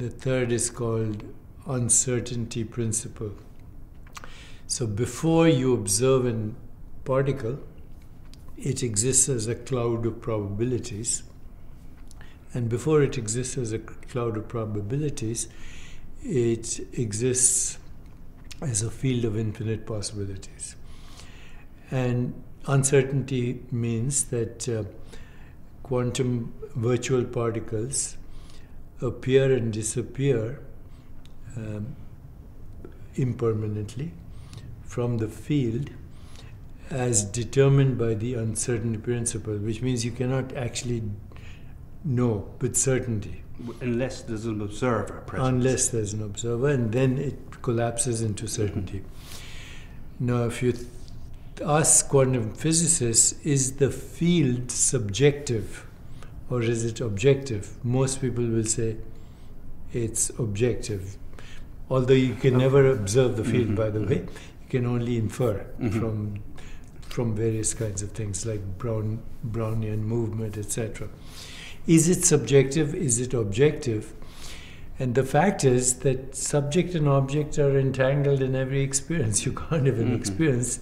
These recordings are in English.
The third is called uncertainty principle. So before you observe a particle, it exists as a cloud of probabilities. And before it exists as a cloud of probabilities, it exists as a field of infinite possibilities. And uncertainty means that uh, quantum virtual particles appear and disappear um, impermanently from the field as determined by the uncertainty principle, which means you cannot actually know with certainty. Unless there's an observer present. Unless there's an observer, and then it collapses into certainty. Mm-hmm. Now, if you th- ask quantum physicists, is the field subjective or is it objective? Most people will say it's objective. Although you can never observe the field, mm-hmm. by the way, you can only infer mm-hmm. from from various kinds of things like Brown, Brownian movement, etc. Is it subjective? Is it objective? And the fact is that subject and object are entangled in every experience. You can't have an mm-hmm. experience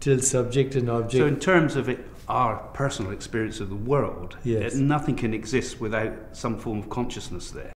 till subject and object. So, in terms of it, our personal experience of the world, yes. nothing can exist without some form of consciousness there.